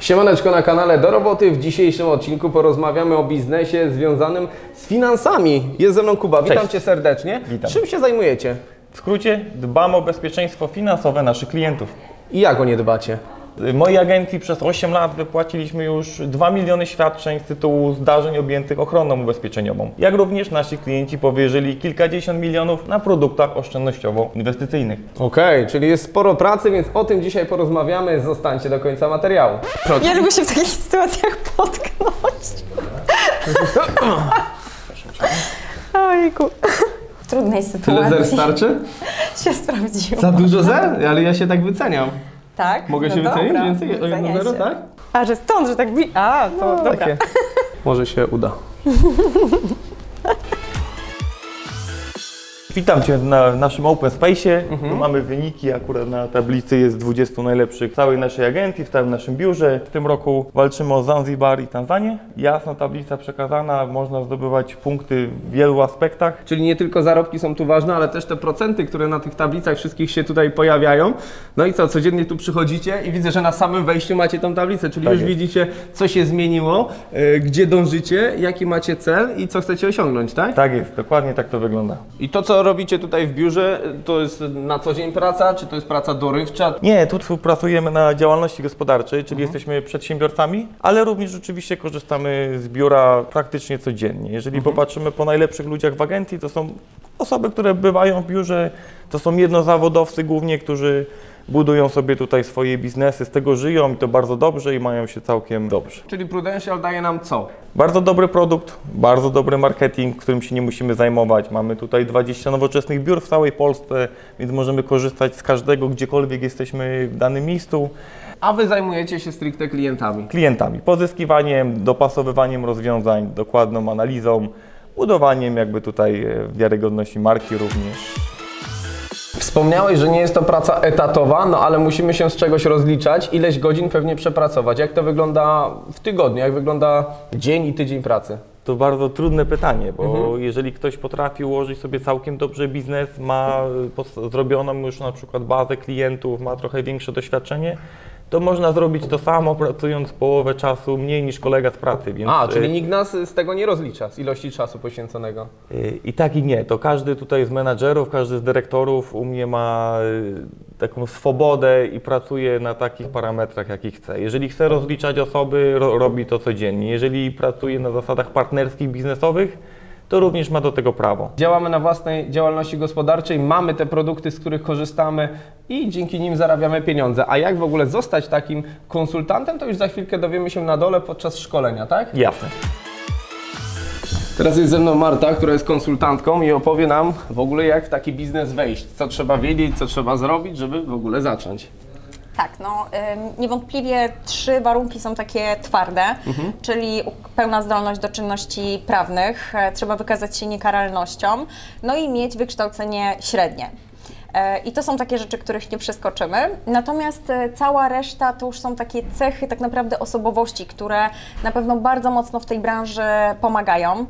Siemaneczko na kanale Do Roboty. W dzisiejszym odcinku porozmawiamy o biznesie związanym z finansami. Jest ze mną Kuba, witam Cześć. Cię serdecznie. Witam. Czym się zajmujecie W skrócie, dbamy o bezpieczeństwo finansowe naszych klientów. i jak o nie dbacie? Mojej agencji przez 8 lat wypłaciliśmy już 2 miliony świadczeń z tytułu zdarzeń objętych ochroną ubezpieczeniową. Jak również nasi klienci powierzyli kilkadziesiąt milionów na produktach oszczędnościowo-inwestycyjnych. Okej, czyli jest sporo pracy, więc o tym dzisiaj porozmawiamy. Zostańcie do końca materiału. Ja lubię się w takich sytuacjach potknąć. Ojku. W trudnej Tyle zer sytuacji starczy? się sprawdziło. Za dużo zer? Ale ja się tak wyceniam. Tak? Mogę no się wycenić dobra, więcej? O zero, się. tak? A, że stąd, że tak bi... A, to dobra. Takie. Może się uda. Witam Cię na naszym Open Space. Mhm. Tu mamy wyniki, akurat na tablicy jest 20 najlepszych w całej naszej agencji, w całym naszym biurze. W tym roku walczymy o Zanzibar i Tanzanię. Jasna tablica przekazana, można zdobywać punkty w wielu aspektach. Czyli nie tylko zarobki są tu ważne, ale też te procenty, które na tych tablicach wszystkich się tutaj pojawiają. No i co, codziennie tu przychodzicie i widzę, że na samym wejściu macie tą tablicę, czyli Tak już jest. widzicie, co się zmieniło, y, gdzie dążycie, jaki macie cel i co chcecie osiągnąć, tak? Tak jest, dokładnie tak to wygląda. I to, co robicie tutaj w biurze, to jest na co dzień praca, czy to jest praca dorywcza? Nie, tu współpracujemy na działalności gospodarczej, czyli jesteśmy przedsiębiorcami, ale również rzeczywiście korzystamy z biura praktycznie codziennie. Jeżeli popatrzymy po najlepszych ludziach w agencji, to są osoby, które bywają w biurze, to są jednozawodowcy głównie, którzy budują sobie tutaj swoje biznesy, z tego żyją i to bardzo dobrze i mają się całkiem dobrze. Czyli Prudential daje nam co? Bardzo dobry produkt, bardzo dobry marketing, którym się nie musimy zajmować. Mamy tutaj 20 nowoczesnych biur w całej Polsce, więc możemy korzystać z każdego, gdziekolwiek jesteśmy w danym miejscu. A wy zajmujecie się stricte klientami. klientami, pozyskiwaniem, dopasowywaniem rozwiązań, dokładną analizą, budowaniem jakby tutaj e, wiarygodności marki również. Wspomniałeś, że nie jest to praca etatowa, no ale musimy się z czegoś rozliczać, ileś godzin pewnie przepracować. Jak to wygląda w tygodniu, jak wygląda dzień i tydzień pracy? To bardzo trudne pytanie, bo jeżeli ktoś potrafi ułożyć sobie całkiem dobrze biznes, ma e, zrobioną już na przykład bazę klientów, ma trochę większe doświadczenie, to można zrobić to samo pracując połowę czasu mniej niż kolega z pracy. Więc A, e, czyli nikt nas z tego nie rozlicza, z ilości czasu poświęconego. Y, I tak i nie. To każdy tutaj z menadżerów, każdy z dyrektorów u mnie ma y, taką swobodę i pracuje na takich parametrach, jakich chce. Jeżeli chce rozliczać osoby, ro, robi to codziennie. Jeżeli pracuje na zasadach partnerskich, biznesowych, to również ma do tego prawo. Działamy na własnej działalności gospodarczej, mamy te produkty, z których korzystamy i dzięki nim zarabiamy pieniądze. A jak w ogóle zostać takim konsultantem, to już za chwilkę dowiemy się na dole podczas szkolenia, tak? Jasne. Teraz jest ze mną Marta, która jest konsultantką i opowie nam w ogóle jak w taki biznes wejść, co trzeba wiedzieć, co trzeba zrobić, żeby w ogóle zacząć. Tak, no niewątpliwie trzy warunki są takie twarde, czyli u- pełna zdolność do czynności prawnych, e, trzeba wykazać się niekaralnością, no i mieć wykształcenie średnie. E, I to są takie rzeczy, których nie przeskoczymy. Natomiast e, cała reszta to już są takie cechy tak naprawdę osobowości, które na pewno bardzo mocno w tej branży pomagają.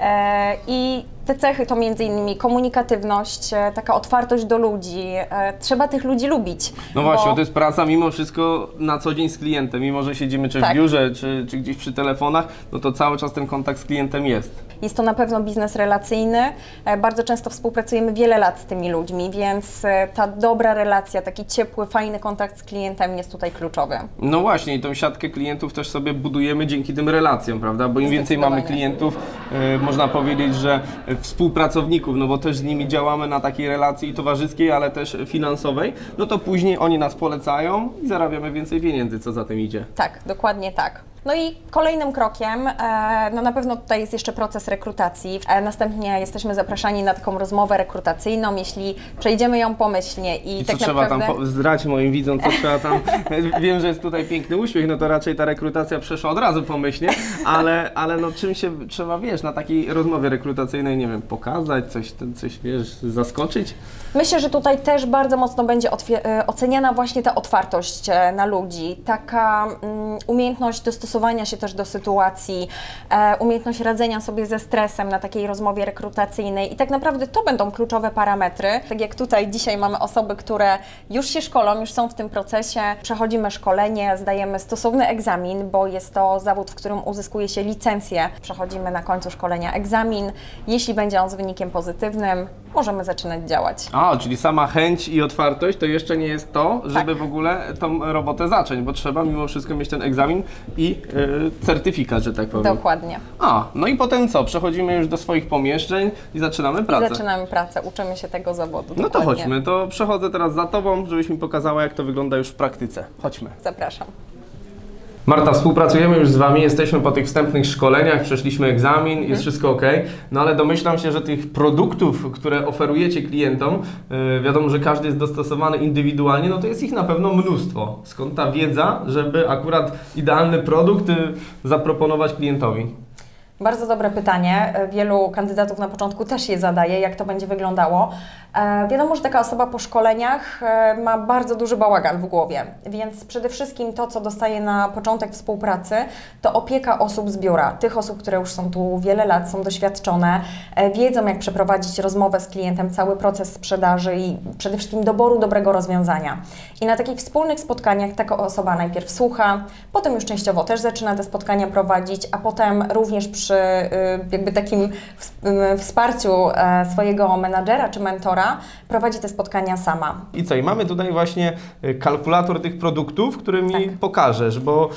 E, I te cechy to między innymi komunikatywność, e, taka otwartość do ludzi. E, Trzeba tych ludzi lubić. No właśnie, bo- bo to jest praca mimo wszystko na co dzień z klientem, mimo że siedzimy czy w Tak. biurze, czy, czy gdzieś przy telefonach, no to cały czas ten kontakt z klientem jest. Jest to na pewno biznes relacyjny. E, Bardzo często współpracujemy wiele lat z tymi ludźmi, więc ta dobra relacja, taki ciepły, fajny kontakt z klientem jest tutaj kluczowy. No właśnie, i tą siatkę klientów też sobie budujemy dzięki tym relacjom, prawda? Bo im więcej mamy klientów, można powiedzieć, że współpracowników, no bo też z nimi działamy na takiej relacji towarzyskiej, ale też finansowej, no to później oni nas polecają i zarabiamy więcej pieniędzy, co za tym idzie. Tak, dokładnie tak. No i kolejnym krokiem, e, no na pewno tutaj jest jeszcze proces rekrutacji. E, następnie jesteśmy zapraszani na taką rozmowę rekrutacyjną, jeśli przejdziemy ją pomyślnie i, I co tak trzeba naprawdę... tam po- zdrać moim widzom, co trzeba tam. Wiem, że jest tutaj piękny uśmiech, no to raczej ta rekrutacja przeszła od razu pomyślnie, ale, ale no czym się trzeba, wiesz, na takiej rozmowie rekrutacyjnej, nie wiem, pokazać, coś, coś wiesz, zaskoczyć? Myślę, że tutaj też bardzo mocno będzie e, oceniana właśnie ta otwartość na ludzi, taka mm, umiejętność dostosowania dostosowania się też do sytuacji, e, umiejętność radzenia sobie ze stresem na takiej rozmowie rekrutacyjnej i tak naprawdę to będą kluczowe parametry. Tak jak tutaj dzisiaj mamy osoby, które już się szkolą, już są w tym procesie, przechodzimy szkolenie, zdajemy stosowny egzamin, bo jest to zawód, w którym uzyskuje się licencję. Przechodzimy na końcu szkolenia egzamin. Jeśli będzie on z wynikiem pozytywnym, możemy zaczynać działać. A, czyli sama chęć i otwartość to jeszcze nie jest to, żeby w ogóle tą robotę zacząć, bo trzeba mimo wszystko mieć ten egzamin i certyfikat, że tak powiem. Dokładnie. A, no i potem co? Przechodzimy już do swoich pomieszczeń i zaczynamy pracę. Zaczynamy pracę, uczymy się tego zawodu. No to chodźmy, to przechodzę teraz za Tobą, żebyś mi pokazała, jak to wygląda już w praktyce. Chodźmy. Zapraszam. Marta, współpracujemy już z Wami, jesteśmy po tych wstępnych szkoleniach, przeszliśmy egzamin, Mhm. jest wszystko ok. No ale domyślam się, że tych produktów, które oferujecie klientom, yy, wiadomo, że każdy jest dostosowany indywidualnie, no to jest ich na pewno mnóstwo. Skąd ta wiedza, żeby akurat idealny produkt y, zaproponować klientowi? Bardzo dobre pytanie. Wielu kandydatów na początku też je zadaje, jak to będzie wyglądało. E, wiadomo, że taka osoba po szkoleniach e, ma bardzo duży bałagan w głowie, więc przede wszystkim to, co dostaje na początek współpracy, to opieka osób z biura. Tych osób, które już są tu wiele lat, są doświadczone, e, wiedzą, jak przeprowadzić rozmowę z klientem, cały proces sprzedaży i przede wszystkim doboru dobrego rozwiązania. I na takich wspólnych spotkaniach taka osoba najpierw słucha, potem już częściowo też zaczyna te spotkania prowadzić, a potem również przy y, jakby takim y, wsparciu swojego menadżera czy mentora prowadzi te spotkania sama. I co? I mamy tutaj właśnie y, kalkulator tych produktów, który mi Tak. pokażesz, bo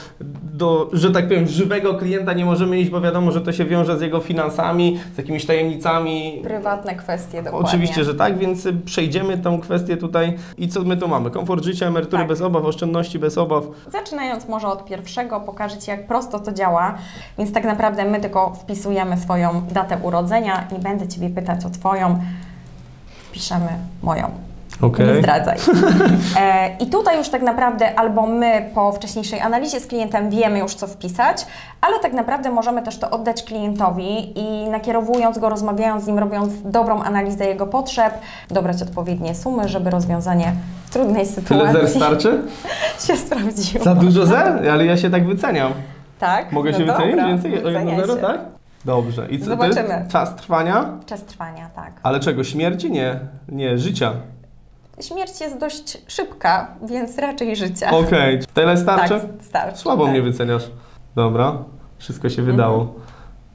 do, że tak powiem, żywego klienta nie możemy iść, bo wiadomo, że to się wiąże z jego finansami, z jakimiś tajemnicami. Prywatne kwestie dokładnie. Oczywiście, że tak, więc y, przejdziemy tą kwestię tutaj. I co my tu mamy? Komfort życia, emerytury Tak. bez obaw, oszczędności bez obaw. Zaczynając może od pierwszego, pokażę Ci, jak prosto to działa. Więc tak naprawdę my tylko wpisujemy swoją datę urodzenia. Nie będę Ciebie pytać o Twoją. Wpiszemy moją. Nie zdradzaj. E, I tutaj już tak naprawdę albo my po wcześniejszej analizie z klientem wiemy już co wpisać, ale tak naprawdę możemy też to oddać klientowi i nakierowując go, rozmawiając z nim, robiąc dobrą analizę jego potrzeb, dobrać odpowiednie sumy, żeby rozwiązanie w trudnej Tyle sytuacji zer starczy? się sprawdziło. Za dużo zer? Ale ja się tak wyceniam. Tak? Mogę no się dobra, wycenić więcej? O jedno zero, tak? Dobrze. I co, to Zobaczymy. jest czas trwania? Czas trwania, tak. Ale czego? Śmierci? Nie. Nie, życia. Śmierć jest dość szybka, więc raczej życia. Okej. Tyle starczy? Tak, starczy. Słabo tak. mnie wyceniasz. Dobra, wszystko się wydało.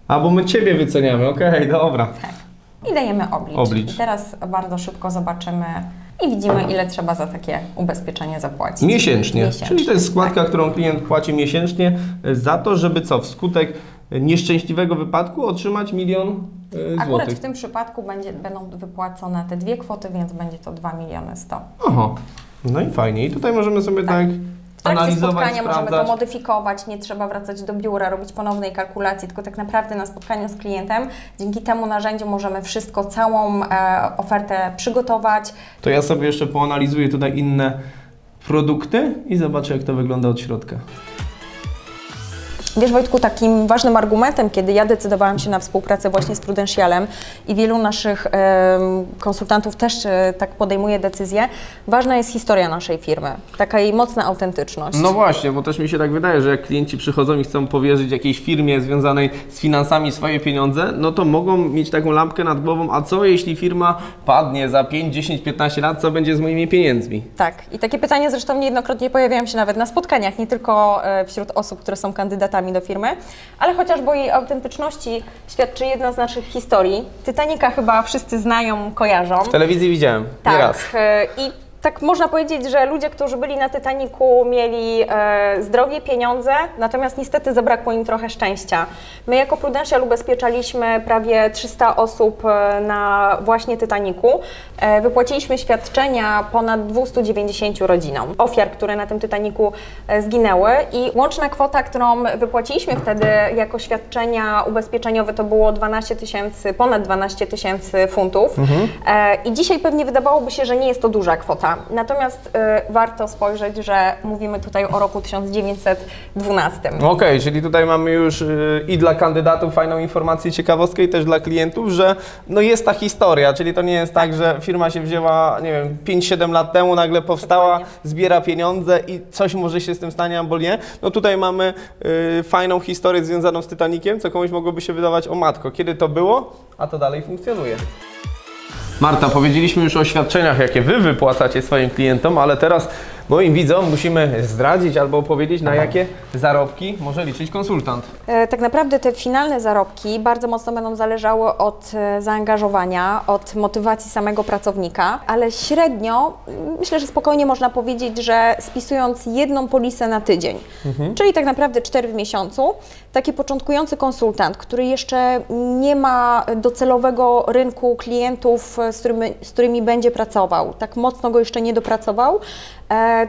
A bo my Ciebie wyceniamy, okej, dobra. I dajemy oblicz. Oblicz. I teraz bardzo szybko zobaczymy i widzimy, ile trzeba za takie ubezpieczenie zapłacić. Miesięcznie. Miesięcznie. Czyli to jest składka, którą klient płaci miesięcznie e, za to, żeby co, wskutek nieszczęśliwego wypadku otrzymać milion e, Akurat złotych. w tym przypadku będzie, będą wypłacone te dwie kwoty, więc będzie to 2 miliony 100. Aha. No i fajnie. I tutaj możemy sobie tak, W trakcie spotkania możemy to modyfikować, nie trzeba wracać do biura, robić ponownej kalkulacji, tylko tak naprawdę na spotkaniu z klientem dzięki temu narzędziu możemy wszystko, całą e, ofertę przygotować, To ja sobie jeszcze poanalizuję tutaj inne produkty i zobaczę, jak to wygląda od środka. Wiesz Wojtku, takim ważnym argumentem, kiedy ja decydowałam się na współpracę właśnie z Prudentialem i wielu naszych em, konsultantów też e, tak podejmuje decyzję, ważna jest historia naszej firmy, taka jej mocna autentyczność. No właśnie, bo też mi się tak wydaje, że jak klienci przychodzą i chcą powierzyć jakiejś firmie związanej z finansami swoje pieniądze, no to mogą mieć taką lampkę nad głową, a co jeśli firma padnie za 5, 10, 15 lat, co będzie z moimi pieniędzmi? Tak, i takie pytania zresztą niejednokrotnie pojawiają się nawet na spotkaniach, nie tylko e, wśród osób, które są kandydatami do firmy, ale chociażby o jej autentyczności świadczy jedna z naszych historii. Titanica chyba wszyscy znają, kojarzą. W telewizji widziałem, nie raz. Tak, e, i tak można powiedzieć, że ludzie, którzy byli na Titaniku, mieli e, zdrowie, pieniądze, natomiast niestety zabrakło im trochę szczęścia. My jako Prudential ubezpieczaliśmy prawie 300 osób e, na właśnie Titaniku. E, wypłaciliśmy świadczenia ponad 290 rodzinom ofiar, które na tym Titaniku e, zginęły i łączna kwota, którą wypłaciliśmy wtedy jako świadczenia ubezpieczeniowe to było 12 tysięcy, ponad 12 tysięcy funtów. E, I dzisiaj pewnie wydawałoby się, że nie jest to duża kwota, duża. Natomiast y, warto spojrzeć, że mówimy tutaj o roku 1912. Okej, czyli tutaj mamy już y, i dla kandydatów fajną informację, ciekawostkę i też dla klientów, że no jest ta historia, czyli to nie jest tak, że firma się wzięła, nie wiem, 5-7 lat temu, nagle powstała, Dokładnie. zbiera pieniądze i coś może się z tym stanie albo nie. No tutaj mamy y, fajną historię związaną z Titanikiem, co komuś mogłoby się wydawać o matko, kiedy to było, a to dalej funkcjonuje. Marta, powiedzieliśmy już o świadczeniach, jakie Wy wypłacacie swoim klientom, ale teraz moim widzom musimy zdradzić albo opowiedzieć, na jakie zarobki może liczyć konsultant. E, Tak naprawdę te finalne zarobki bardzo mocno będą zależały od e, zaangażowania, od motywacji samego pracownika, ale średnio myślę, że spokojnie można powiedzieć, że spisując jedną polisę na tydzień, czyli tak naprawdę cztery w miesiącu, taki początkujący konsultant, który jeszcze nie ma docelowego rynku klientów, e, z którymi, z którymi będzie pracował, tak mocno go jeszcze nie dopracował,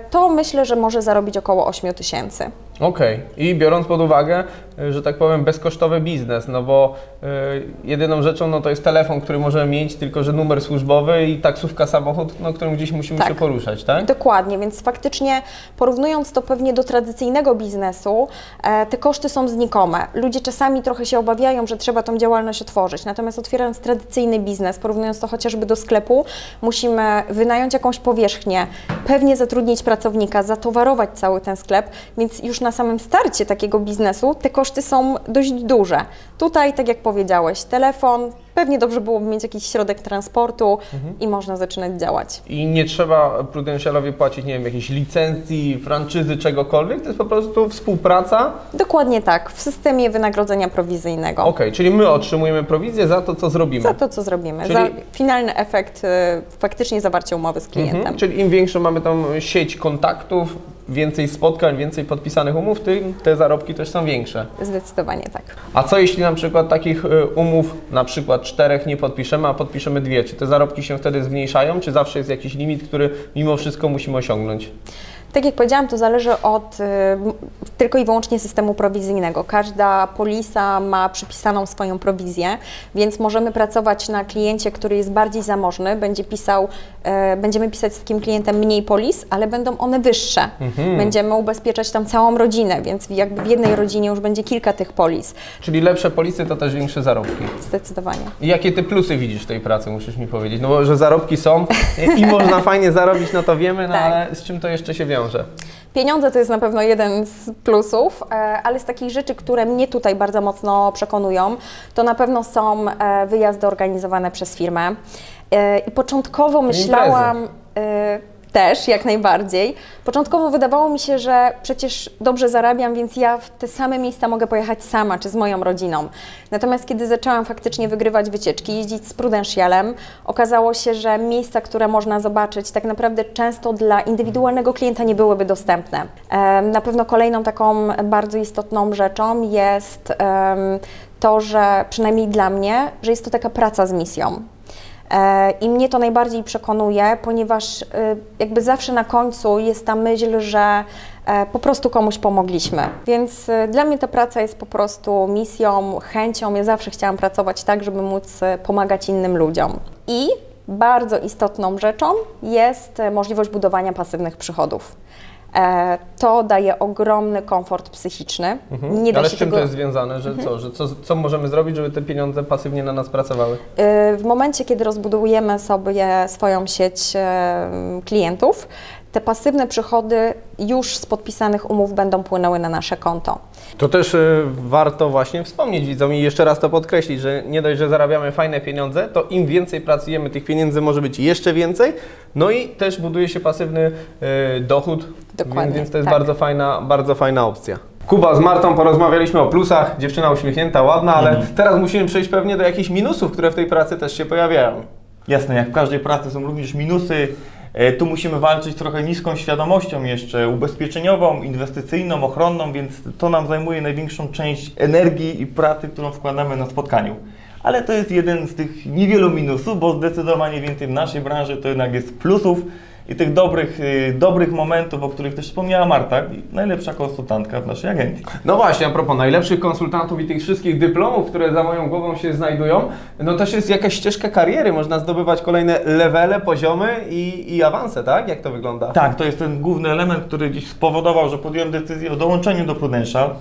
to myślę, że może zarobić około 8 tysięcy. Okej, i biorąc pod uwagę, y, że tak powiem, bezkosztowy biznes, no bo y, jedyną rzeczą no to jest telefon, który możemy mieć, tylko że numer służbowy i taksówka, samochód, no, którym gdzieś musimy Tak. się poruszać, tak? Dokładnie, więc faktycznie porównując to pewnie do tradycyjnego biznesu, e, te koszty są znikome. Ludzie czasami trochę się obawiają, że trzeba tą działalność otworzyć, natomiast otwierając tradycyjny biznes, porównując to chociażby do sklepu, musimy wynająć jakąś powierzchnię, pewnie zatrudnić pracownika, zatowarować cały ten sklep, więc już na samym starcie takiego biznesu te koszty są dość duże. Tutaj, tak jak powiedziałeś, telefon, pewnie dobrze byłoby mieć jakiś środek transportu i można zaczynać działać. I nie trzeba Prudentialowi płacić, nie wiem, jakiejś licencji, franczyzy, czegokolwiek, to jest po prostu współpraca. Dokładnie tak, w systemie wynagrodzenia prowizyjnego. Okej, czyli my otrzymujemy prowizję za to, co zrobimy. Za to, co zrobimy. Czyli- Za finalny efekt y, faktycznie zawarcie umowy z klientem. Mhm. Czyli im większą mamy tą sieć kontaktów, więcej spotkań, więcej podpisanych umów, tym te zarobki też są większe. Zdecydowanie tak. A co jeśli na przykład takich y, umów, na przykład czterech nie podpiszemy, a podpiszemy dwie? Czy te zarobki się wtedy zmniejszają, czy zawsze jest jakiś limit, który mimo wszystko musimy osiągnąć? Tak jak powiedziałam, to zależy od y, tylko i wyłącznie systemu prowizyjnego. Każda polisa ma przypisaną swoją prowizję, więc możemy pracować na kliencie, który jest bardziej zamożny, będzie pisał, e, będziemy pisać z takim klientem mniej polis, ale będą one wyższe. Będziemy ubezpieczać tam całą rodzinę, więc jakby w jednej rodzinie już będzie kilka tych polis. Czyli lepsze polisy to też większe zarobki. Zdecydowanie. I jakie ty plusy widzisz w tej pracy, musisz mi powiedzieć? No bo, że zarobki są i można fajnie zarobić, no to wiemy, no Tak. ale z czym to jeszcze się wiąże? Pieniądze to jest na pewno jeden z plusów, e, ale z takich rzeczy, które mnie tutaj bardzo mocno przekonują, to na pewno są e, wyjazdy organizowane przez firmę. E, I początkowo myślałam e, też, jak najbardziej. Początkowo wydawało mi się, że przecież dobrze zarabiam, więc ja w te same miejsca mogę pojechać sama czy z moją rodziną. Natomiast kiedy zaczęłam faktycznie wygrywać wycieczki, jeździć z Prudentialem, okazało się, że miejsca, które można zobaczyć, tak naprawdę często dla indywidualnego klienta nie byłyby dostępne. Na pewno kolejną taką bardzo istotną rzeczą jest to, że przynajmniej dla mnie, że jest to taka praca z misją. E, I mnie to najbardziej przekonuje, ponieważ e, jakby zawsze na końcu jest ta myśl, że e, po prostu komuś pomogliśmy. Więc e, dla mnie ta praca jest po prostu misją, chęcią. Ja zawsze chciałam pracować tak, żeby móc e, pomagać innym ludziom. I bardzo istotną rzeczą jest e, możliwość budowania pasywnych przychodów. E, To daje ogromny komfort psychiczny. Nie da ale się z czym tego... to jest związane? Że co, że co, co możemy zrobić, żeby te pieniądze pasywnie na nas pracowały? Y, W momencie, kiedy rozbudujemy sobie swoją sieć e, klientów, te pasywne przychody już z podpisanych umów będą płynęły na nasze konto. To też y, warto właśnie wspomnieć widzom i jeszcze raz to podkreślić, że nie dość, że zarabiamy fajne pieniądze, to im więcej pracujemy, tych pieniędzy może być jeszcze więcej, no i też buduje się pasywny y, dochód, Dokładnie, więc, więc to jest tak. bardzo fajna, bardzo fajna opcja. Kuba, z Martą porozmawialiśmy o plusach, dziewczyna uśmiechnięta, ładna, ale Mhm. teraz musimy przejść pewnie do jakichś minusów, które w tej pracy też się pojawiają. Jasne, jak w każdej pracy są również minusy. E, Tu musimy walczyć trochę niską świadomością jeszcze ubezpieczeniową, inwestycyjną, ochronną, więc to nam zajmuje największą część energii i pracy, którą wkładamy na spotkaniu. Ale to jest jeden z tych niewielu minusów, bo zdecydowanie więcej w naszej branży to jednak jest plusów. I tych dobrych, y, dobrych momentów, o których też wspomniała Marta, najlepsza konsultantka w naszej agencji. No właśnie, a propos najlepszych konsultantów i tych wszystkich dyplomów, które za moją głową się znajdują, no też jest jakaś ścieżka kariery, można zdobywać kolejne levele, poziomy i, i awanse, tak? Jak to wygląda? Tak, to jest ten główny element, który gdzieś spowodował, że podjąłem decyzję o dołączeniu do Prudential.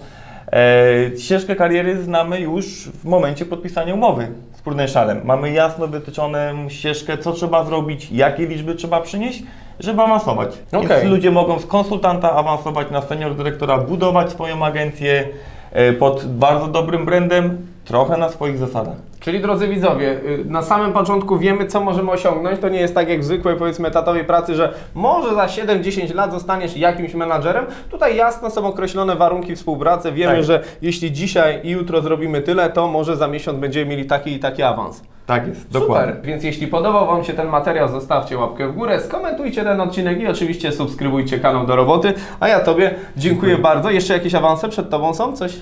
E, ścieżkę kariery znamy już w momencie podpisania umowy z Prudentialem. Mamy jasno wytyczoną ścieżkę, co trzeba zrobić, jakie liczby trzeba przynieść, żeby awansować. Więc ludzie mogą z konsultanta awansować na senior dyrektora, budować swoją agencję e, pod bardzo dobrym brandem, trochę na swoich zasadach. Czyli drodzy widzowie, y, na samym początku wiemy, co możemy osiągnąć. To nie jest tak jak w zwykłej, powiedzmy, etatowej pracy, że może za 7-10 lat zostaniesz jakimś menadżerem. Tutaj jasno są określone warunki współpracy. Wiemy, Tak. że jeśli dzisiaj i jutro zrobimy tyle, to może za miesiąc będziemy mieli taki i taki awans. Tak jest, Super, więc jeśli podobał Wam się ten materiał, zostawcie łapkę w górę, skomentujcie ten odcinek i oczywiście subskrybujcie kanał do roboty. A ja Tobie dziękuję bardzo. Jeszcze jakieś awanse przed Tobą są? Coś?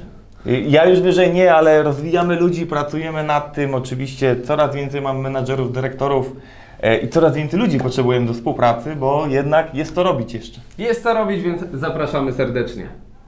Ja już wyżej nie, ale rozwijamy ludzi, pracujemy nad tym. Oczywiście coraz więcej mam menadżerów, dyrektorów e, i coraz więcej ludzi potrzebujemy do współpracy, bo jednak jest to robić jeszcze. Jest co robić, więc zapraszamy serdecznie.